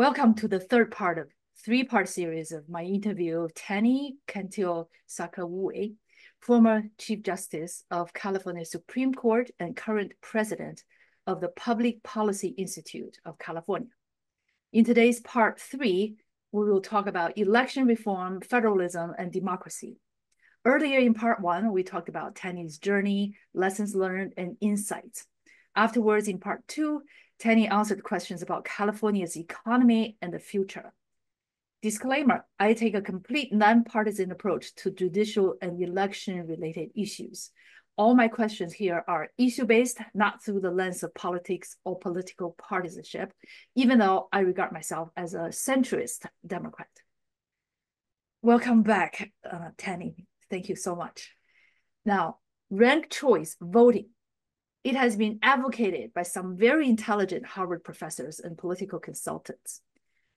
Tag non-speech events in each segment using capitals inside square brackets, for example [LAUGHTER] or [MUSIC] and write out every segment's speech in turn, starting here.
Welcome to the third part of three-part series of my interview of Tani Cantil-Sakauye, former Chief Justice of California Supreme Court and current president of the Public Policy Institute of California. In today's part three, we will talk about election reform, federalism, and democracy. Earlier in part one, we talked about Tani's journey, lessons learned, and insights. Afterwards, in part two, Tani answered questions about California's economy and the future. Disclaimer, I take a complete nonpartisan approach to judicial and election-related issues. All my questions here are issue-based, not through the lens of politics or political partisanship, even though I regard myself as a centrist Democrat. Welcome back, uh, Tani. Thank you so much. Now, ranked choice voting it has been advocated by some very intelligent Harvard professors and political consultants.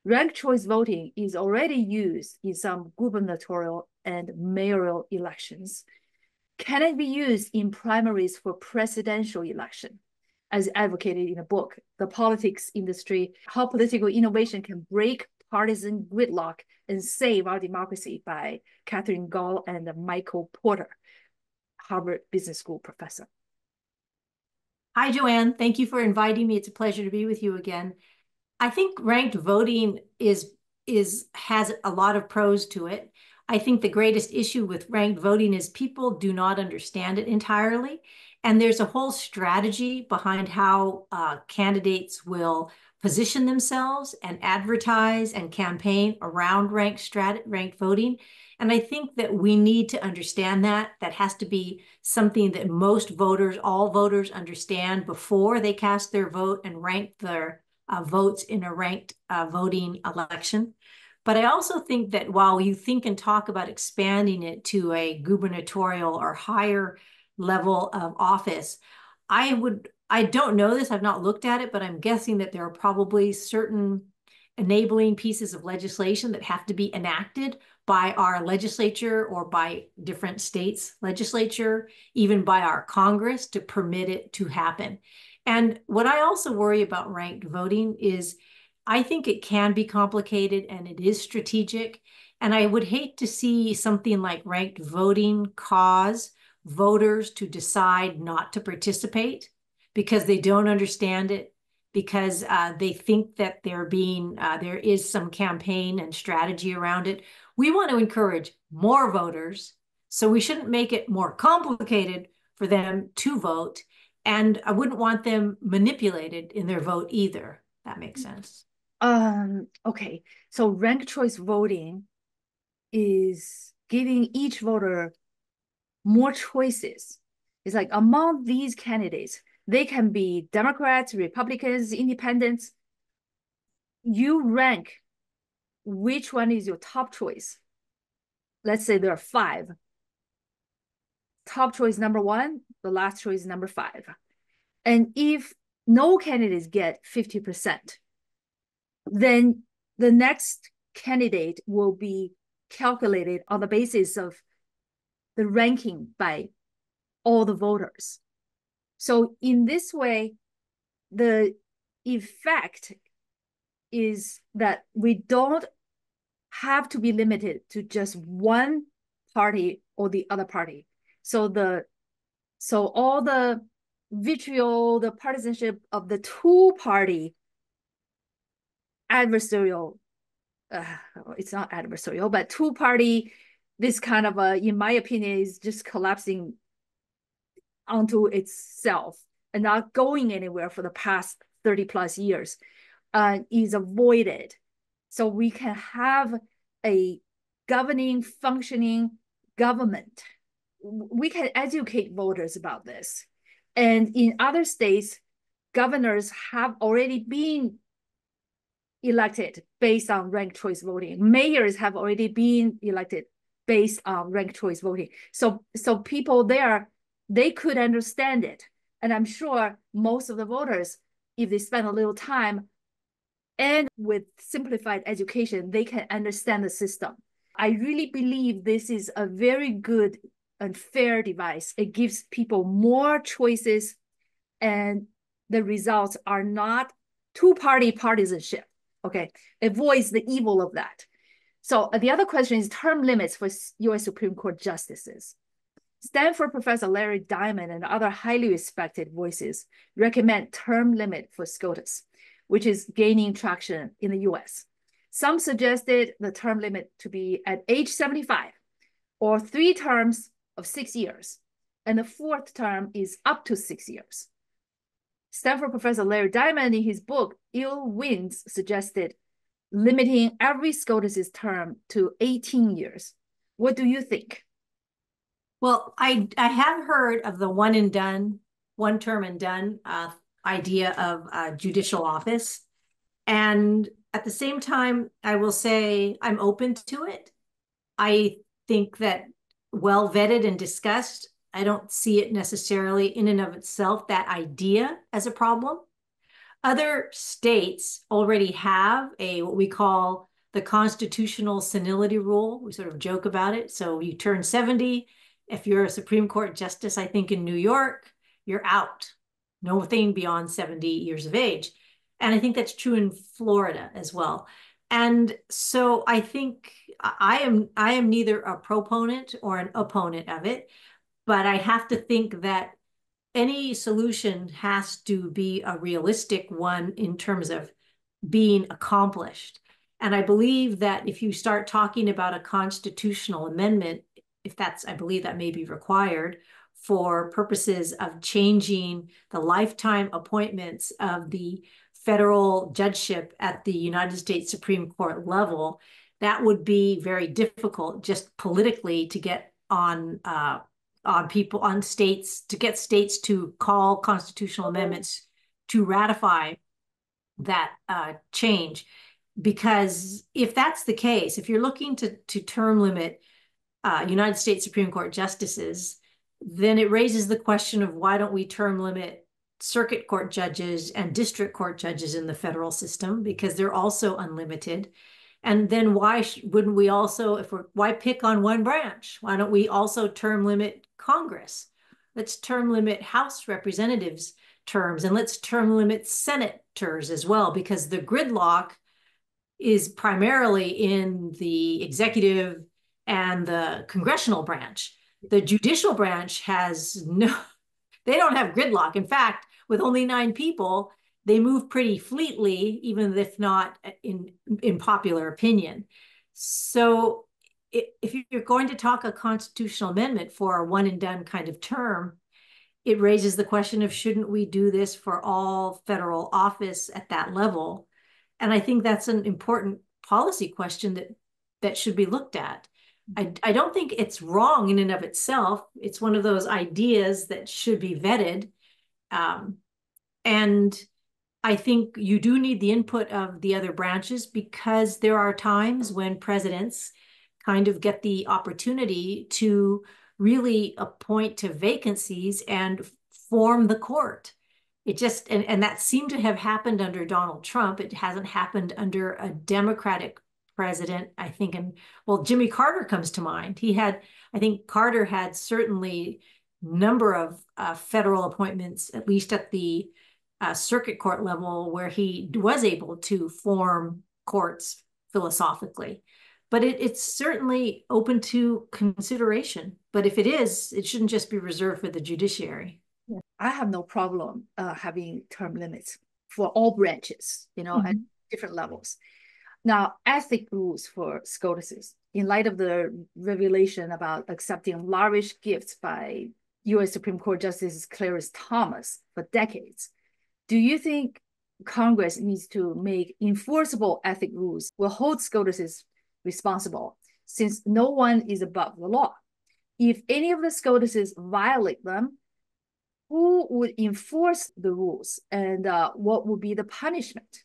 Ranked choice voting is already used in some gubernatorial and mayoral elections. Can it be used in primaries for presidential election? As advocated in the book, The Politics Industry, How Political Innovation Can Break Partisan Gridlock and Save Our Democracy by Katherine Gehl and Michael Porter, Harvard Business School professor. Hi, Joanne. Thank you for inviting me. It's a pleasure to be with you again. I think ranked voting is is has a lot of pros to it. I think the greatest issue with ranked voting is people do not understand it entirely. And there's a whole strategy behind how uh, candidates will position themselves and advertise and campaign around ranked strat ranked voting. And I think that we need to understand that. That has to be something that most voters, all voters understand before they cast their vote and rank their uh, votes in a ranked uh, voting election. But I also think that while you think and talk about expanding it to a gubernatorial or higher level of office, I would, I don't know this, I've not looked at it, but I'm guessing that there are probably certain enabling pieces of legislation that have to be enacted by our legislature or by different states legislature, even by our Congress to permit it to happen. And what I also worry about ranked voting is I think it can be complicated and it is strategic. And I would hate to see something like ranked voting cause voters to decide not to participate because they don't understand it, because uh, they think that there being uh, there is some campaign and strategy around it. We want to encourage more voters, so we shouldn't make it more complicated for them to vote. And I wouldn't want them manipulated in their vote either. That makes sense. Um, okay, so ranked choice voting is giving each voter more choices. It's like among these candidates, they can be Democrats, Republicans, independents. You rank which one is your top choice. Let's say there are five. Top choice number one, the last choice number five. And if no candidates get 50%, then the next candidate will be calculated on the basis of the ranking by all the voters. So in this way, the effect is that we don't have to be limited to just one party or the other party. So the so all the vitriol, the partisanship of the two party adversarial, uh, it's not adversarial, but two party, this kind of, a, in my opinion, is just collapsing onto itself and not going anywhere for the past 30 plus years uh, is avoided. So we can have a governing, functioning government. We can educate voters about this. And in other states, governors have already been elected based on ranked choice voting. Mayors have already been elected based on ranked choice voting. So, so people there, they could understand it. And I'm sure most of the voters, if they spend a little time and with simplified education, they can understand the system. I really believe this is a very good and fair device. It gives people more choices and the results are not two-party partisanship Okay, avoids the evil of that. So uh, the other question is term limits for U.S. Supreme Court justices. Stanford professor Larry Diamond and other highly respected voices recommend term limit for SCOTUS, which is gaining traction in the US. Some suggested the term limit to be at age 75 or three terms of six years, and the fourth term is up to six years. Stanford professor Larry Diamond in his book, Ill Winds, suggested limiting every SCOTUS's term to 18 years. What do you think? Well, I I have heard of the one and done, one term and done uh, idea of uh, judicial office, and at the same time, I will say I'm open to it. I think that well vetted and discussed, I don't see it necessarily in and of itself that idea as a problem. Other states already have a what we call the constitutional senility rule. We sort of joke about it. So you turn 70 if you're a Supreme Court justice, I think in New York, you're out. Nothing beyond 70 years of age. And I think that's true in Florida as well. And so I think I am I am neither a proponent or an opponent of it, but I have to think that any solution has to be a realistic one in terms of being accomplished. And I believe that if you start talking about a constitutional amendment, if that's, I believe that may be required for purposes of changing the lifetime appointments of the federal judgeship at the United States Supreme Court level, that would be very difficult just politically to get on uh, on people on states to get states to call constitutional amendments to ratify that uh, change. Because if that's the case, if you're looking to to term limit uh, United States Supreme Court justices, then it raises the question of why don't we term limit circuit court judges and district court judges in the federal system because they're also unlimited. And then why wouldn't we also, if we're, why pick on one branch? Why don't we also term limit Congress? Let's term limit House representatives terms and let's term limit senators as well because the gridlock is primarily in the executive and the congressional branch. The judicial branch has no, [LAUGHS] they don't have gridlock. In fact, with only nine people, they move pretty fleetly, even if not in, in popular opinion. So if you're going to talk a constitutional amendment for a one and done kind of term, it raises the question of shouldn't we do this for all federal office at that level? And I think that's an important policy question that that should be looked at. I, I don't think it's wrong in and of itself. It's one of those ideas that should be vetted. Um, and I think you do need the input of the other branches because there are times when presidents kind of get the opportunity to really appoint to vacancies and form the court. It just, and, and that seemed to have happened under Donald Trump. It hasn't happened under a Democratic president, I think, and well, Jimmy Carter comes to mind. He had, I think Carter had certainly number of uh, federal appointments, at least at the uh, circuit court level, where he was able to form courts philosophically. But it, it's certainly open to consideration. But if it is, it shouldn't just be reserved for the judiciary. I have no problem uh, having term limits for all branches, you know, mm -hmm. at mm-hmm. different levels. Now, ethic rules for SCOTUSes, in light of the revelation about accepting lavish gifts by U.S. Supreme Court Justice Clarence Thomas for decades, do you think Congress needs to make enforceable ethic rules will hold SCOTUSes responsible, since no one is above the law? If any of the SCOTUSes violate them, who would enforce the rules and uh, what would be the punishment?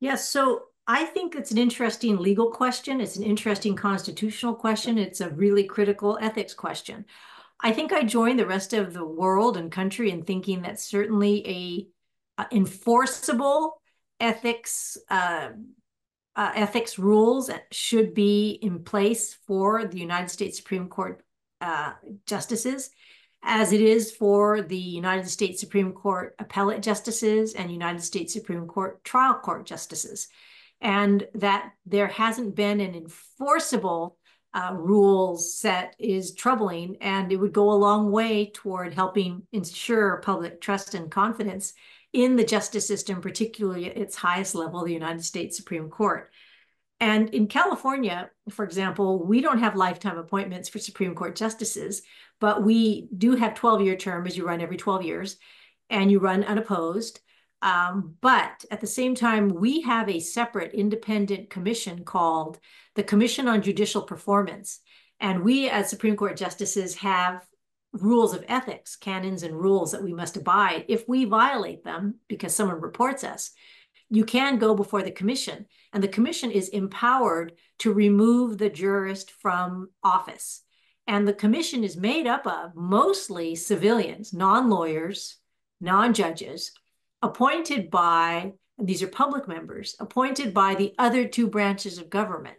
Yes, so I think it's an interesting legal question. It's an interesting constitutional question. It's a really critical ethics question. I think I join the rest of the world and country in thinking that certainly a, a enforceable ethics uh, uh, ethics rules should be in place for the United States Supreme Court uh, justices. As it is for the United States Supreme Court appellate justices and United States Supreme Court trial court justices. And that there hasn't been an enforceable uh, rules set is troubling, and it would go a long way toward helping ensure public trust and confidence in the justice system, particularly at its highest level, the United States Supreme Court. And in California, for example, we don't have lifetime appointments for Supreme Court justices, but we do have 12 year terms you run every 12 years and you run unopposed. Um, but at the same time, we have a separate independent commission called the Commission on Judicial Performance. And we, as Supreme Court justices, have rules of ethics, canons, and rules that we must abide. If we violate them because someone reports us, you can go before the commission, and the commission is empowered to remove the jurist from office. And the commission is made up of mostly civilians, non lawyers, non judges, appointed by, these are public members, appointed by the other two branches of government.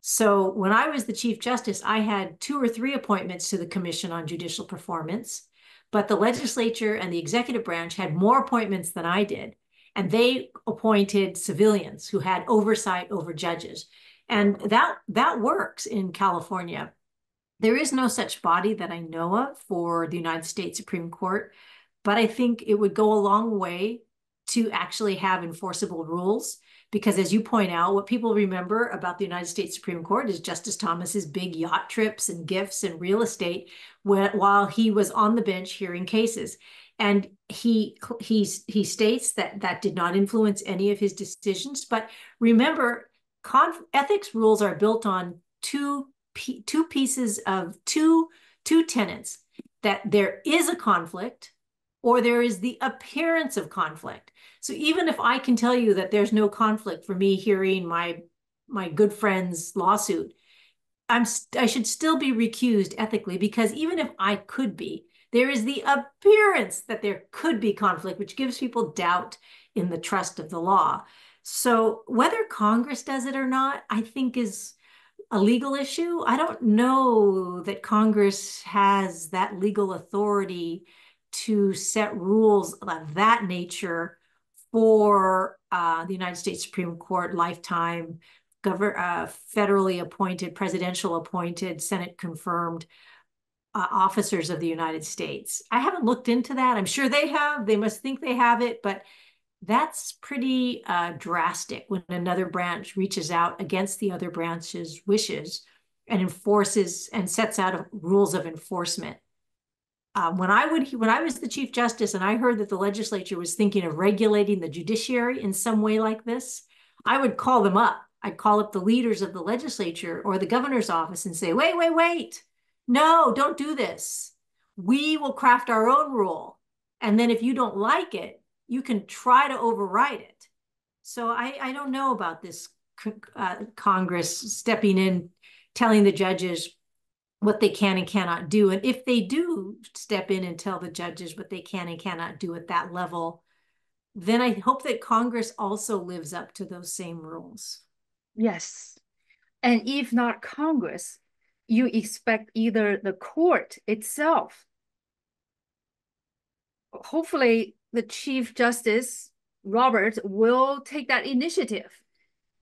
So when I was the Chief Justice, I had two or three appointments to the Commission on Judicial Performance, but the legislature and the executive branch had more appointments than I did. And they appointed civilians who had oversight over judges. And that, that works in California. There is no such body that I know of for the United States Supreme Court, but I think it would go a long way to actually have enforceable rules because as you point out, what people remember about the United States Supreme Court is Justice Thomas's big yacht trips and gifts and real estate while he was on the bench hearing cases. And he he he states that that did not influence any of his decisions. But remember, ethics rules are built on two two pieces of two two tenets that there is a conflict or there is the appearance of conflict. So even if I can tell you that there's no conflict for me hearing my my good friend's lawsuit, I'm I should still be recused ethically because even if I could be, there is the appearance that there could be conflict, which gives people doubt in the trust of the law. So whether Congress does it or not, I think is a legal issue. I don't know that Congress has that legal authority to set rules of that nature for uh, the United States Supreme Court lifetime govern, uh, federally appointed, presidential appointed, Senate confirmed uh, officers of the United States. I haven't looked into that. I'm sure they have. They must think they have it, but that's pretty uh, drastic when another branch reaches out against the other branch's wishes and enforces and sets out rules of enforcement um, when I would when I was the chief justice and I heard that the legislature was thinking of regulating the judiciary in some way like this, I would call them up. I'd call up the leaders of the legislature or the governor's office and say, "Wait, wait, wait! No, don't do this. We will craft our own rule, and then if you don't like it, you can try to override it." So I, I don't know about this uh, Congress stepping in, telling the judges what they can and cannot do. And if they do step in and tell the judges what they can and cannot do at that level, then I hope that Congress also lives up to those same rules. Yes. And if not Congress, you expect either the court itself, hopefully the Chief Justice Roberts will take that initiative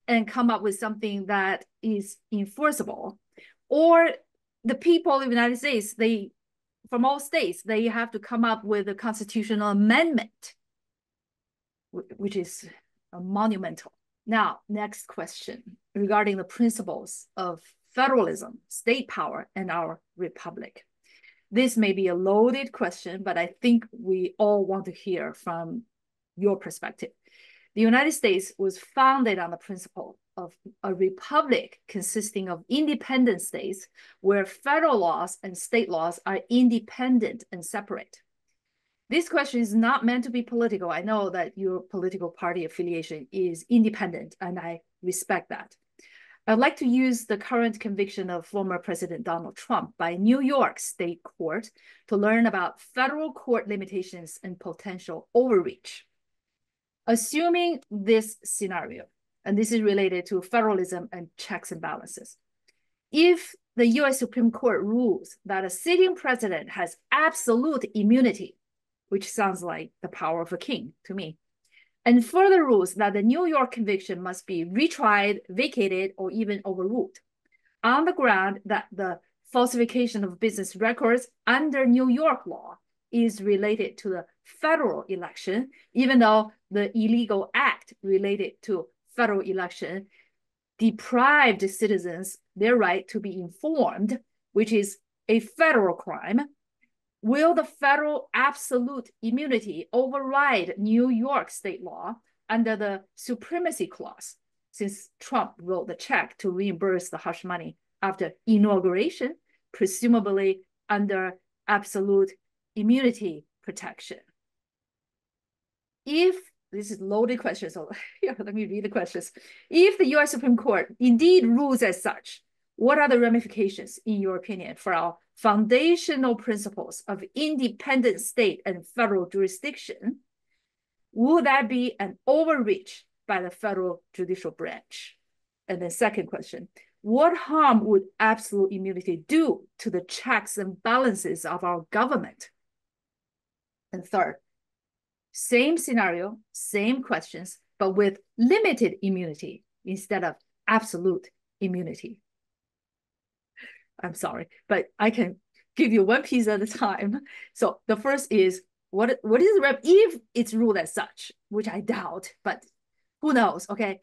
and come up with something that is enforceable or the people of the United States, they from all states, they have to come up with a constitutional amendment, which is monumental. Now, next question regarding the principles of federalism, state power, and our republic. This may be a loaded question, but I think we all want to hear from your perspective. The United States was founded on the principle of a republic consisting of independent states where federal laws and state laws are independent and separate. This question is not meant to be political. I know that your political party affiliation is independent, and I respect that. I'd like to use the current conviction of former President Donald Trump by New York State Court to learn about federal court limitations and potential overreach. Assuming this scenario, and this is related to federalism and checks and balances. If the US Supreme Court rules that a sitting president has absolute immunity, which sounds like the power of a king to me, and further rules that the New York conviction must be retried, vacated, or even overruled on the ground that the falsification of business records under New York law is related to the federal election, even though the illegal act related to federal election deprived citizens their right to be informed, which is a federal crime. Will the federal absolute immunity override New York state law under the supremacy clause, since Trump wrote the check to reimburse the hush money after inauguration, presumably under absolute immunity protection. If this is loaded question, so [LAUGHS] here, let me read the questions. If the US Supreme Court indeed rules as such, what are the ramifications, in your opinion, for our foundational principles of independent state and federal jurisdiction? Would that be an overreach by the federal judicial branch? And then second question, what harm would absolute immunity do to the checks and balances of our government? And third, same scenario, same questions, but with limited immunity instead of absolute immunity. I'm sorry, but I can give you one piece at a time. So the first is what what is the rep if it's ruled as such, which I doubt, but who knows? Okay,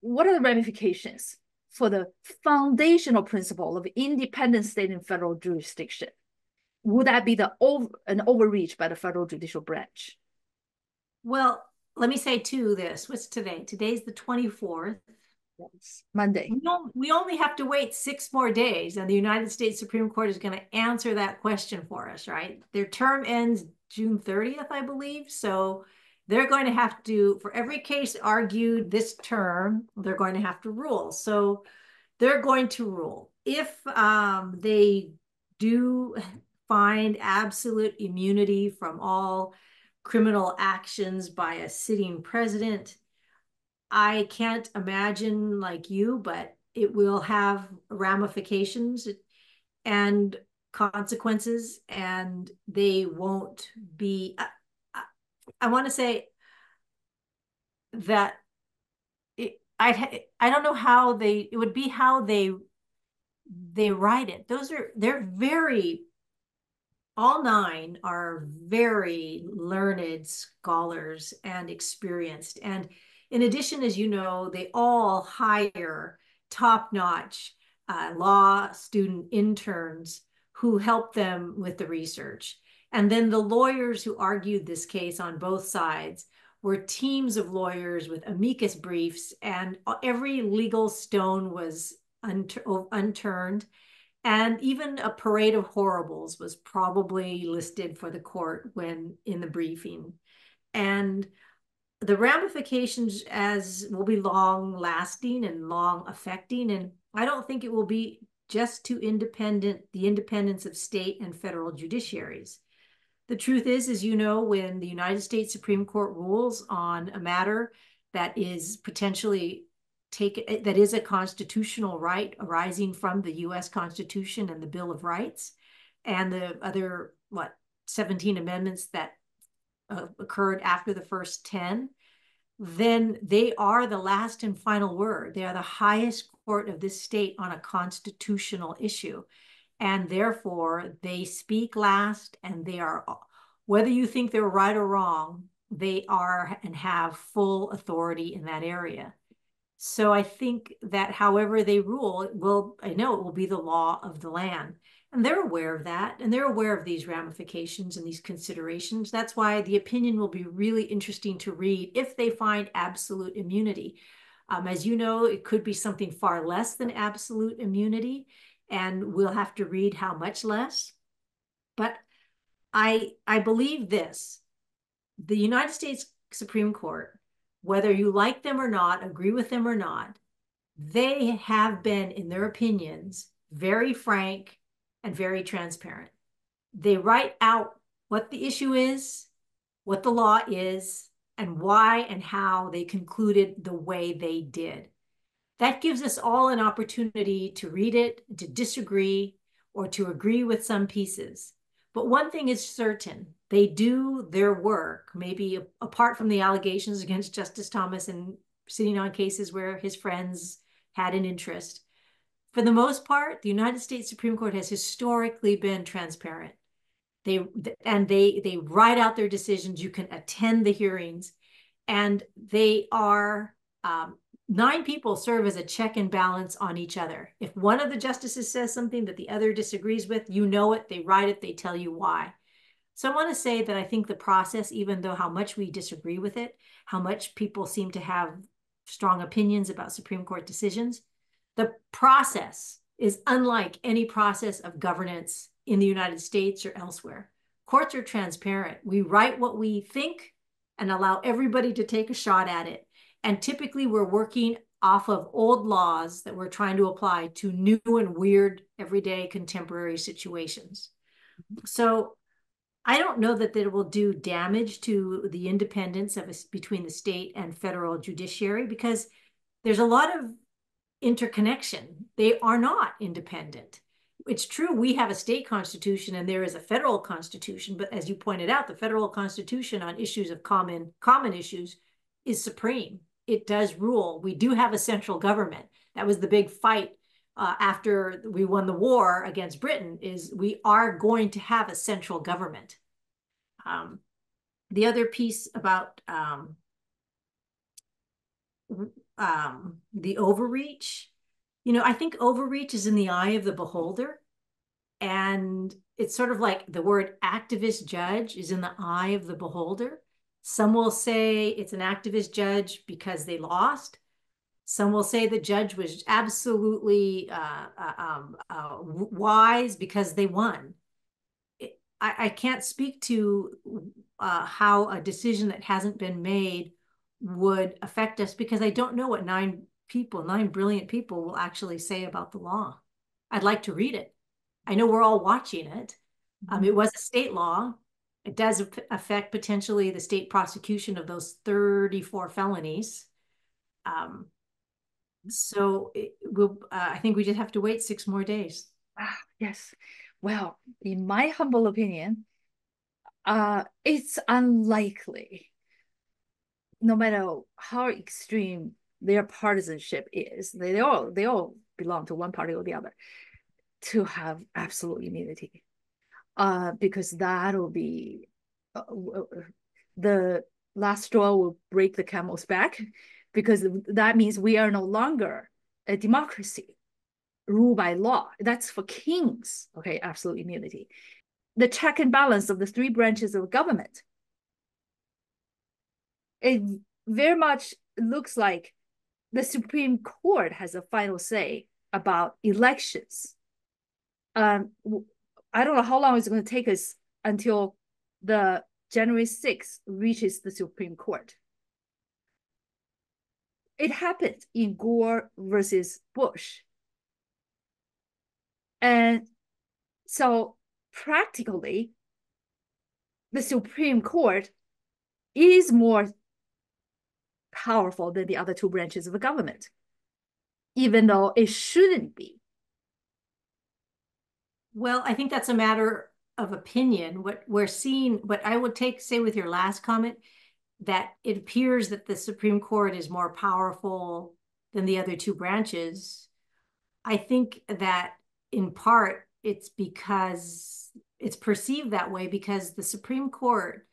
what are the ramifications for the foundational principle of independent state and federal jurisdiction? Would that be the over, an overreach by the federal judicial branch? Well, let me say too this. What's today? Today's the 24th. Monday. We, we only have to wait six more days, and the United States Supreme Court is going to answer that question for us, right? Their term ends June 30th, I believe. So they're going to have to, for every case argued this term, they're going to have to rule. So they're going to rule. If um, they do find absolute immunity from all criminal actions by a sitting president. I can't imagine like you, but it will have ramifications and consequences, and they won't be. I, I, I want to say that it, I I don't know how they it would be how they they write it. Those are they're very all nine are very learned scholars and experienced. And in addition, as you know, they all hire top-notch uh, law student interns who help them with the research. And then the lawyers who argued this case on both sides were teams of lawyers with amicus briefs, and every legal stone was unturned. And even a parade of horribles was probably listed for the court when in the briefing. And the ramifications as will be long lasting and long affecting. And I don't think it will be just to independent, the independence of state and federal judiciaries. The truth is, as you know, when the United States Supreme Court rules on a matter that is potentially take that is a constitutional right arising from the U.S. Constitution and the Bill of Rights, and the other what 17 amendments that uh, occurred after the first 10, then they are the last and final word. They are the highest court of this state on a constitutional issue. And therefore, they speak last and they are, whether you think they're right or wrong, they are and have full authority in that area. So I think that however they rule, it will, I know it will be the law of the land. And they're aware of that, and they're aware of these ramifications and these considerations. That's why the opinion will be really interesting to read if they find absolute immunity. Um, as you know, it could be something far less than absolute immunity, and we'll have to read how much less. But I, I believe this the United States Supreme Court whether you like them or not, agree with them or not, they have been, in their opinions, very frank and very transparent. They write out what the issue is, what the law is, and why and how they concluded the way they did. that gives us all an opportunity to read it, to disagree, or to agree with some pieces. But one thing is certain they do their work, maybe apart from the allegations against Justice Thomas and sitting on cases where his friends had an interest. For the most part, the United States Supreme Court has historically been transparent. They and they they write out their decisions. You can attend the hearings, and they are um, nine people serve as a check and balance on each other. If one of the justices says something that the other disagrees with, you know it. They write it. They tell you why. So I want to say that I think the process, even though how much we disagree with it, how much people seem to have strong opinions about Supreme Court decisions, the process is unlike any process of governance in the United States or elsewhere. Courts are transparent. We write what we think and allow everybody to take a shot at it. And typically we're working off of old laws that we're trying to apply to new and weird everyday contemporary situations. So I don't know that it will do damage to the independence of a, between the state and federal judiciary because there's a lot of interconnection. They are not independent. It's true we have a state constitution and there is a federal constitution, but as you pointed out, the federal constitution on issues of common common issues is supreme. It does rule. We do have a central government. That was the big fight uh, after we won the war against Britain is we are going to have a central government. Um, the other piece about um, um, the overreach, you know, I think overreach is in the eye of the beholder. And it's sort of like the word activist judge is in the eye of the beholder. Some will say it's an activist judge because they lost. Some will say the judge was absolutely uh, uh, um, uh, wise because they won. I, I can't speak to uh, how a decision that hasn't been made would affect us because I don't know what nine people, nine brilliant people will actually say about the law. I'd like to read it. I know we're all watching it. Um, mm-hmm. it was a state law. It does affect potentially the state prosecution of those 34 felonies. Um, so it will, uh, I think we just have to wait six more days. Ah, yes. Well, in my humble opinion, uh, it's unlikely, no matter how extreme their partisanship is, they, they all they all belong to one party or the other, to have absolute immunity, uh, because that will be uh, the last straw will break the camel's back because that means we are no longer a democracy ruled by law. That's for kings, okay, absolute immunity. The check and balance of the three branches of government. It very much looks like the Supreme Court has a final say about elections. Um, I don't know how long it's going to take us until the January 6th reaches the Supreme Court it happened in Gore versus Bush. And so practically, the Supreme Court is more powerful than the other two branches of the government, even though it shouldn't be. Well, I think that's a matter of opinion. What we're seeing, what I would take, say, with your last comment, that it appears that the Supreme Court is more powerful than the other two branches. I think that in part it's because it's perceived that way because the Supreme Court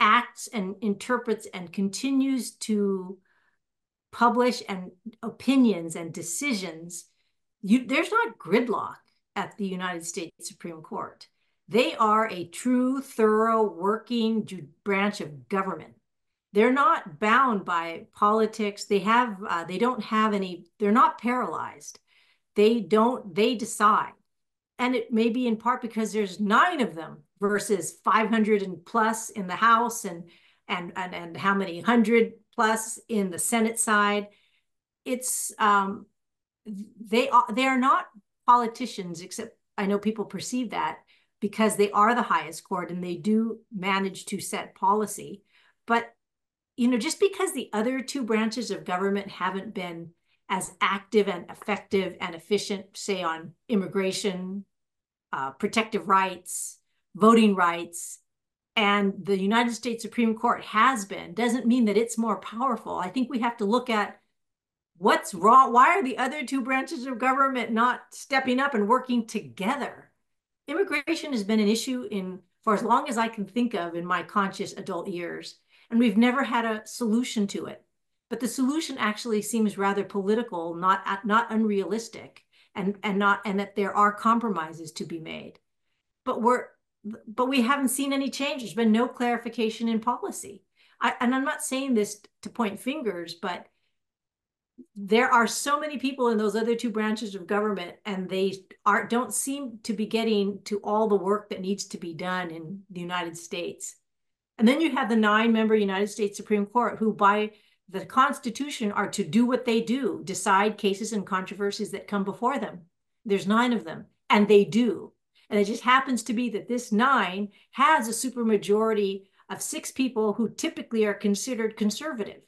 acts and interprets and continues to publish and opinions and decisions. You, there's not gridlock at the United States Supreme Court. They are a true, thorough, working branch of government. They're not bound by politics. They have, uh, they don't have any, they're not paralyzed. They don't, they decide. And it may be in part because there's nine of them versus 500 and plus in the House and, and, and, and how many hundred plus in the Senate side. It's, um, they are, they are not politicians, except I know people perceive that because they are the highest court and they do manage to set policy. But, you know, just because the other two branches of government haven't been as active and effective and efficient, say, on immigration, uh, protective rights, voting rights, and the United States Supreme Court has been, doesn't mean that it's more powerful. I think we have to look at what's wrong. Why are the other two branches of government not stepping up and working together? Immigration has been an issue in for as long as I can think of in my conscious adult years, and we've never had a solution to it. But the solution actually seems rather political, not not unrealistic, and and not and that there are compromises to be made. But we're but we haven't seen any change. There's been no clarification in policy. I, and I'm not saying this to point fingers, but there are so many people in those other two branches of government, and they are don't seem to be getting to all the work that needs to be done in the United States. And then you have the nine-member United States Supreme Court, who by the Constitution are to do what they do, decide cases and controversies that come before them. There's nine of them, and they do. And it just happens to be that this nine has a supermajority of six people who typically are considered conservative.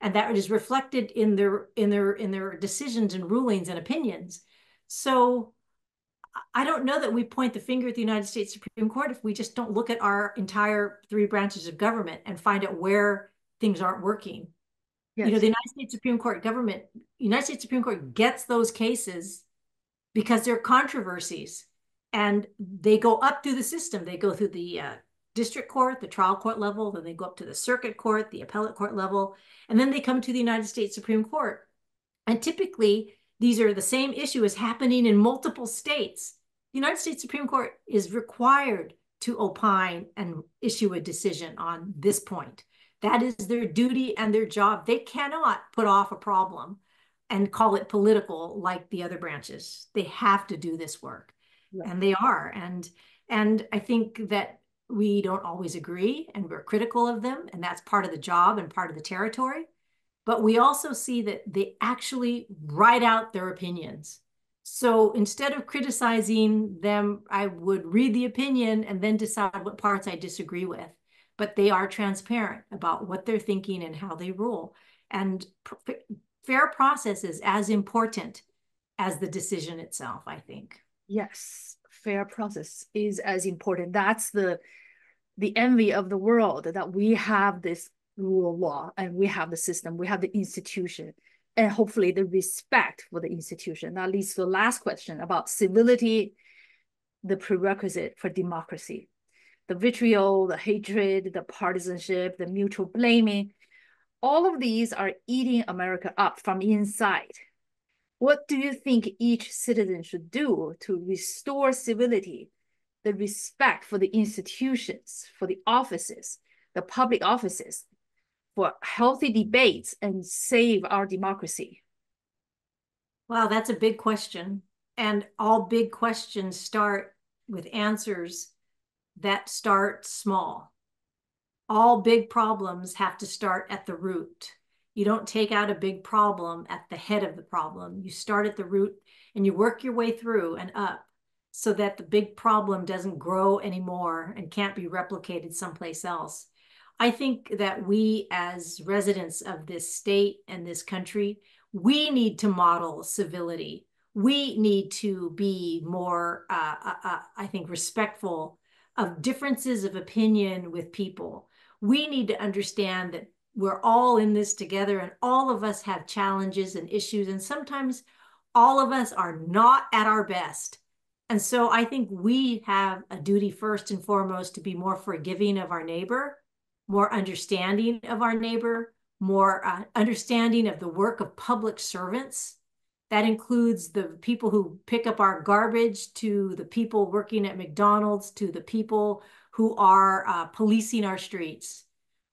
And that is reflected in their in their in their decisions and rulings and opinions. So I don't know that we point the finger at the United States Supreme Court if we just don't look at our entire three branches of government and find out where things aren't working. Yes. You know, the United States Supreme Court government, United States Supreme Court gets those cases because they're controversies and they go up through the system. They go through the uh, district court, the trial court level, then they go up to the circuit court, the appellate court level, and then they come to the United States Supreme Court. And typically, these are the same issue is happening in multiple states. The United States Supreme Court is required to opine and issue a decision on this point. That is their duty and their job. They cannot put off a problem and call it political like the other branches. They have to do this work and they are. And and i think that we don't always agree and we're critical of them and that's part of the job and part of the territory. But we also see that they actually write out their opinions. So instead of criticizing them i would read the opinion and then decide what parts i disagree with. But they are transparent about what they're thinking and how they rule. And fair process is as important as the decision itself i think yes fair process is as important. That's the the envy of the world that we have this rule of law and we have the system we have the institution and hopefully the respect for the institution. That leads to the last question about civility the prerequisite for democracy. The vitriol the hatred the partisanship the mutual blaming all of these are eating america up from inside what do you think each citizen should do to restore civility, the respect for the institutions, for the offices, the public offices, for healthy debates and save our democracy? Wow, that's a big question. And all big questions start with answers that start small. All big problems have to start at the root. You don't take out a big problem at the head of the problem. You start at the root and you work your way through and up so that the big problem doesn't grow anymore and can't be replicated someplace else. I think that we, as residents of this state and this country, we need to model civility. We need to be more, uh, uh, uh, I think, respectful of differences of opinion with people. We need to understand that we're all in this together and all of us have challenges and issues and sometimes all of us are not at our best. And so i think we have a duty first and foremost to be more forgiving of our neighbor more understanding of our neighbor more uh, understanding of the work of public servants. That includes the people who pick up our garbage to the people working at mcdonald's to the people who are uh, policing our streets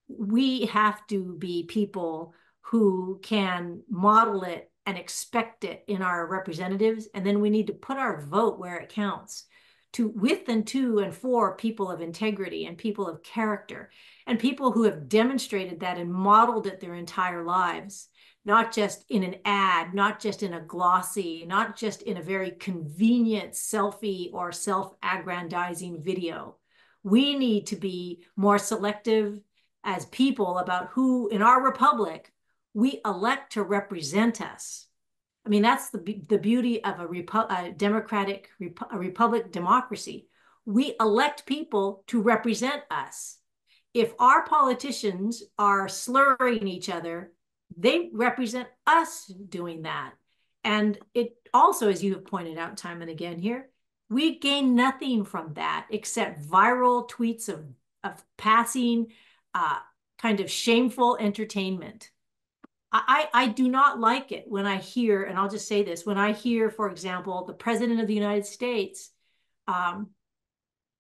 we have to be people who can model it and expect it in our representatives. And then we need to put our vote where it counts to with and to and for people of integrity and people of character and people who have demonstrated that and modeled it their entire lives, not just in an ad, not just in a glossy, not just in a very convenient selfie or self aggrandizing video. We need to be more selective as people about who in our republic we elect to represent us. I mean, that's the, the beauty of a, Repu a democratic Repu a republic democracy. We elect people to represent us. If our politicians are slurring each other, they represent us doing that. And it also, as you have pointed out time and again here, we gain nothing from that except viral tweets of, of passing uh, kind of shameful entertainment. I, I do not like it when I hear, and I'll just say this, when I hear, for example, the President of the United States um,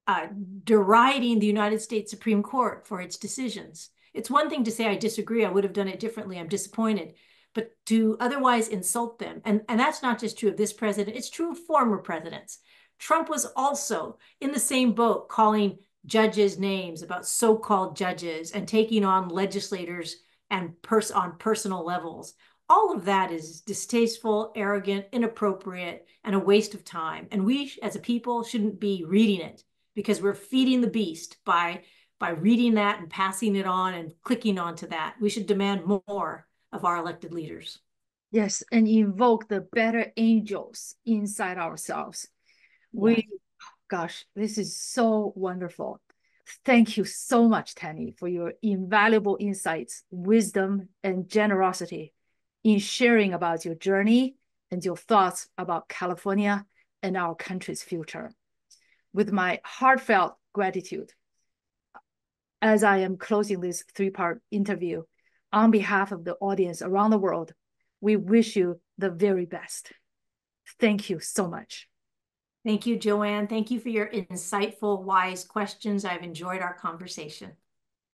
uh, deriding the United States Supreme Court for its decisions. It's one thing to say, I disagree, I would have done it differently, I'm disappointed, but to otherwise insult them. And, and that's not just true of this president, it's true of former presidents. Trump was also in the same boat calling judges names about so-called judges and taking on legislators and pers- on personal levels. All of that is distasteful, arrogant, inappropriate, and a waste of time. And we as a people shouldn't be reading it because we're feeding the beast by by reading that and passing it on and clicking onto that. We should demand more of our elected leaders. Yes, and invoke the better angels inside ourselves. We gosh, this is so wonderful. Thank you so much, Tani, for your invaluable insights, wisdom, and generosity in sharing about your journey and your thoughts about California and our country's future. With my heartfelt gratitude, as I am closing this three-part interview, on behalf of the audience around the world, we wish you the very best. Thank you so much. Thank you, Joanne. Thank you for your insightful, wise questions. I've enjoyed our conversation.